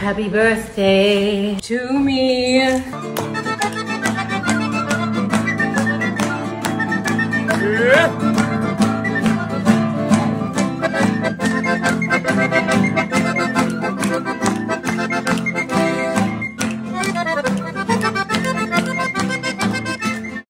Happy birthday to me. Yeah.